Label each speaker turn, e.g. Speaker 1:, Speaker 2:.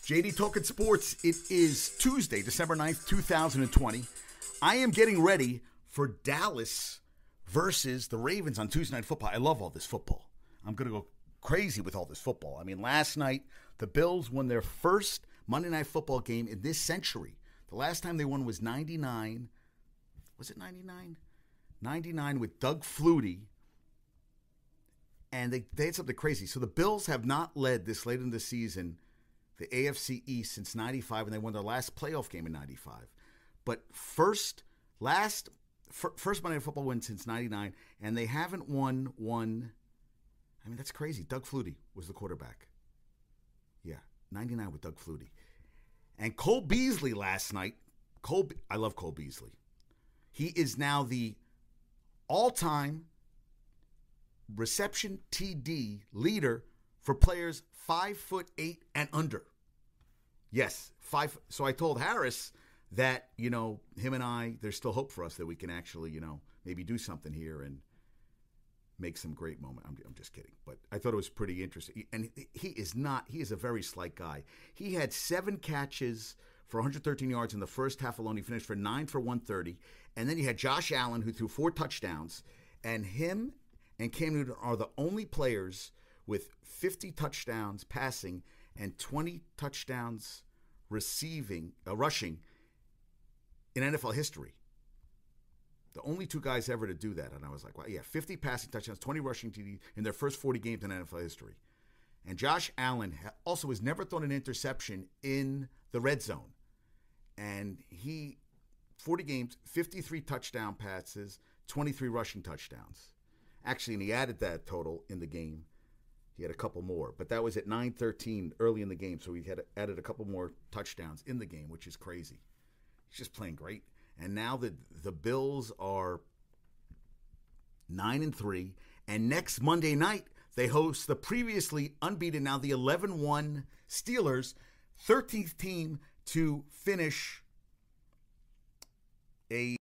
Speaker 1: JD Talking Sports. It is Tuesday, December 9th, 2020. I am getting ready for Dallas versus the Ravens on Tuesday Night Football. I love all this football. I'm going to go crazy with all this football. I mean, last night, the Bills won their first Monday Night Football game in this century. The last time they won was 99. Was it 99? 99 with Doug Flutie. And they, they had something crazy. So the Bills have not led this late in the season the AFC East since 95 and they won their last playoff game in 95. But first last first Monday Night Football win since 99 and they haven't won one I mean that's crazy. Doug Flutie was the quarterback. Yeah, 99 with Doug Flutie. And Cole Beasley last night, Cole I love Cole Beasley. He is now the all-time reception TD leader for players five foot eight and under. Yes, five. So I told Harris that you know him and I, there's still hope for us that we can actually you know maybe do something here and make some great moment. I'm, I'm just kidding, but I thought it was pretty interesting. And he is not. He is a very slight guy. He had seven catches for 113 yards in the first half alone. He finished for nine for 130, and then you had Josh Allen who threw four touchdowns, and him and Cam Newton are the only players with 50 touchdowns passing and 20 touchdowns receiving, uh, rushing in NFL history. The only two guys ever to do that. And I was like, well, yeah, 50 passing touchdowns, 20 rushing TD in their first 40 games in NFL history. And Josh Allen also has never thrown an interception in the red zone. And he, 40 games, 53 touchdown passes, 23 rushing touchdowns. Actually, and he added that total in the game had a couple more, but that was at 9-13 early in the game, so he had added a couple more touchdowns in the game, which is crazy. He's just playing great. And now the the Bills are 9 and 3, and next Monday night they host the previously unbeaten now the 11-1 Steelers, 13th team to finish a